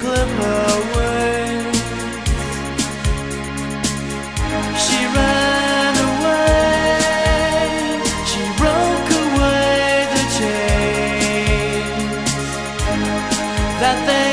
clip her. She ran away, she broke away the chains that they